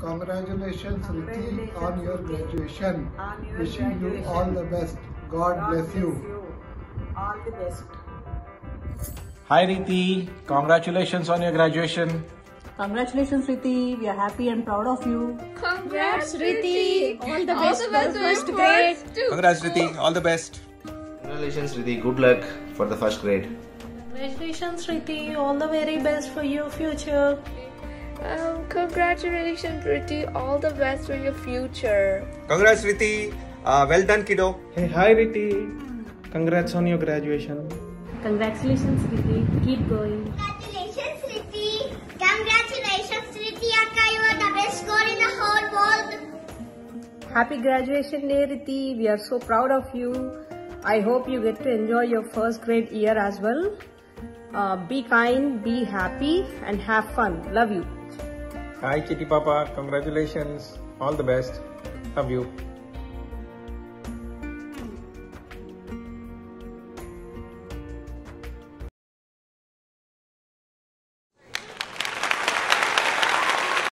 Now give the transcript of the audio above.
Congratulations, Riti, on your graduation. On your Wishing you all the best. God, bless you. All the best. Hi Riti, congratulations on your graduation. Congratulations, Riti. We are happy and proud of you. Congrats, Riti. All the best for the first grade. Congrats Riti, all the best. Congratulations, Riti. Good luck for the first grade. Congratulations, Riti. All the very best for your future. Um, congratulations, Riti. All the best for your future. Congrats, Riti. Uh, well done, kiddo. Hey, hi Riti. Congrats on your graduation. Congratulations, Riti. Keep going. Congratulations, Riti. Congratulations, Riti Akka. You are the best score in the whole world. Happy graduation day, Riti. We are so proud of you. I hope you get to enjoy your first grade year as well. Uh, be kind, be happy, and have fun. Love you. Hi Kitty Papa, congratulations, all the best. Love you.